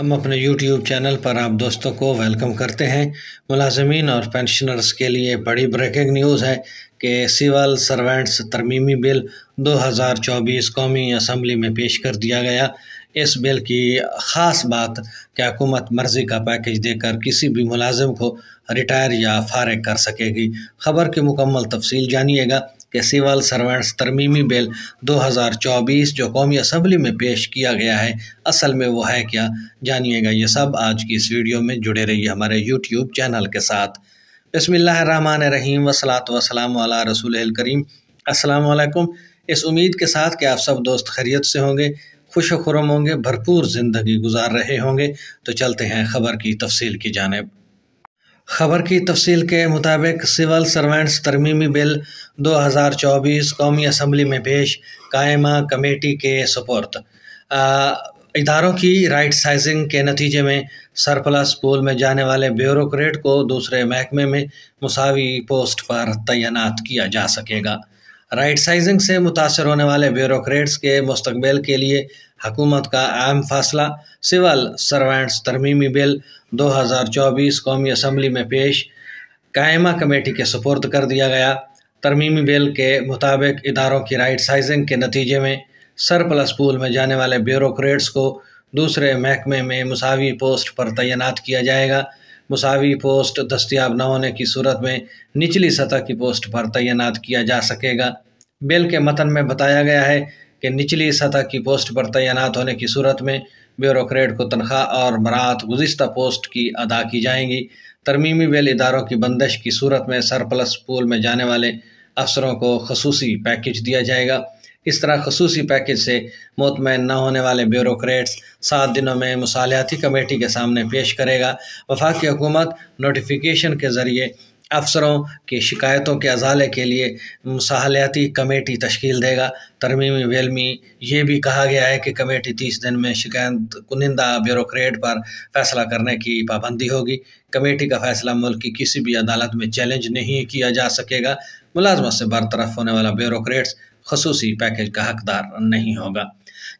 ہم اپنے YouTube channel پر آپ دوستوں کو ویلکم کرتے ہیں۔ ملازمین اور پینشنرز کے لیے بڑی بریکنگ نیوز ہے کہ سول سروینٹس ترمیمی بل دو ہزار چوبیس قومی اسمبلی میں پیش کر دیا گیا۔ اس بل کی خاص بات کہ حکومت مرضی کا پیکج دے کر کسی بھی ملازم کو ریٹائر یا فارغ کر سکے گی۔ خبر کی مکمل تفصیل جانیے گا۔ کہ سول سروینٹس ترمیمی بل دو ہزار چوبیس جو قومی اسمبلی میں پیش کیا گیا ہے، اصل میں وہ ہے کیا؟ جانیے گا یہ سب آج کی اس ویڈیو میں جڑے رہیے ہمارے یوٹیوب چینل کے ساتھ۔ بسم اللہ الرحمن الرحیم وصلاۃ وسلام علیہ رسول الکریم۔ السلام علیکم۔ اس امید کے ساتھ کہ آپ سب دوست خیریت سے ہوں گے، خوش و خرم ہوں گے، بھرپور زندگی گزار رہے ہوں گے۔ تو چلتے ہیں خبر کی تفصیل کی جانب۔ خبر کی تفصیل کے مطابق سول سروینٹس ترمیمی بل دو ہزار چوبیس قومی اسمبلی میں پیش، قائمہ کمیٹی کے سپورت۔ اداروں کی رائٹ سائزنگ کے نتیجے میں سرپلس پول میں جانے والے بیوروکریٹ کو دوسرے محکمے میں مساوی پوسٹ پر تعینات کیا جا سکے گا۔ رائٹ سائزنگ سے متاثر ہونے والے بیوروکریٹس کے مستقبل کے لیے حکومت کا اہم فاصلہ سول سروینٹس ترمیمی بل دو ہزار چوبیس قومی اسمبلی میں پیش قائمہ کمیٹی کے سپرد کر دیا گیا۔ ترمیمی بل کے مطابق اداروں کی رائٹ سائزنگ کے نتیجے میں سر پلس پول میں جانے والے بیوروکریٹس کو دوسرے محکمے میں مساوی پوسٹ پر تعینات کیا جائے گا۔ مساوی پوسٹ دستیاب نہ ہونے کی صورت میں نچلی سطح کی پوسٹ پر تعینات کیا جا سکے گا۔ بل کے متن میں بتایا گیا ہے کہ نچلی سطح کی پوسٹ پر تعینات ہونے کی صورت میں بیوروکریٹ کو تنخواہ اور برات گزشتہ پوسٹ کی ادا کی جائیں گی۔ ترمیمی بل اداروں کی بندش کی صورت میں سرپلس پول میں جانے والے افسروں کو خصوصی پیکج دیا جائے گا۔ اس طرح خصوصی پیکج سے مطمئن نہ ہونے والے بیوروکریٹس سات دنوں میں مصالحاتی کمیٹی کے سامنے پیش کرے گا۔ وفاقی حکومت نوٹیفیکیشن کے ذریعے افسروں کی شکایتوں کے ازالے کے لیے مصالحتی کمیٹی تشکیل دے گا۔ ترمیمی ویل میں یہ بھی کہا گیا ہے کہ کمیٹی تیس دن میں شکایت کنندہ بیوروکریٹ پر فیصلہ کرنے کی پابندی ہوگی۔ کمیٹی کا فیصلہ ملک کی کسی بھی عدالت میں چیلنج نہیں کیا جا سکے گا۔ ملازمت سے برطرف ہونے والا بیوروکریٹس خصوصی پیکج کا حقدار نہیں ہوگا۔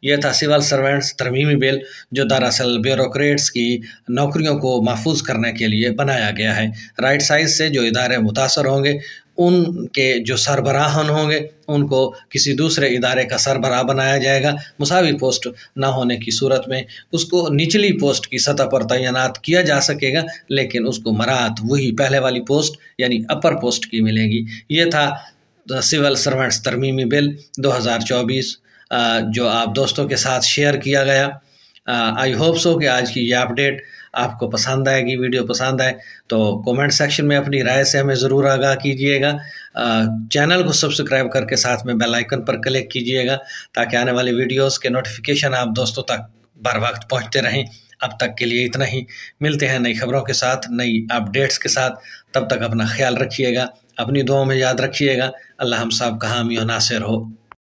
یہ تھا سول سروینٹس ترمیمی بل جو دراصل بیوروکریٹس کی نوکریوں کو محفوظ کرنے کے لیے بنایا گیا ہے۔ رائٹ سائز سے جو ادارے متاثر ہوں گے، ان کے جو سربراہن ہوں گے، ان کو کسی دوسرے ادارے کا سربراہ بنایا جائے گا۔ مساوی پوسٹ نہ ہونے کی صورت میں اس کو نچلی پوسٹ کی سطح پر تعینات کیا جا سکے گا، لیکن اس کو مرات وہی پہلے والی پوسٹ یعنی اپر پوسٹ کی ملے گی۔ یہ تھا سول سروینٹس ترمیمی بل دو ہزار چوبیس جو آپ دوستوں کے ساتھ شیئر کیا گیا۔ آئی ہوپ سو کہ آج کی یہ اپڈیٹ آپ کو پسند آئے گی، ویڈیو پسند آئے۔ تو کومنٹ سیکشن میں اپنی رائے سے ہمیں ضرور آگاہ کیجیے گا۔ چینل کو سبسکرائب کر کے ساتھ میں بیل آئیکن پر کلک کیجیے گا تاکہ آنے والی ویڈیوز کے نوٹیفیکیشن آپ دوستوں تک بر وقت پہنچتے رہیں۔ اب تک کے لیے اتنا ہی۔ ملتے ہیں نئی خبروں کے ساتھ، نئی اپڈیٹس کے ساتھ۔ تب تک اپنا خیال رکھیے گا، اپنی دعاؤں میں یاد رکھیے گا۔ اللہ ہم صاحب کا حامی و ناصر ہو۔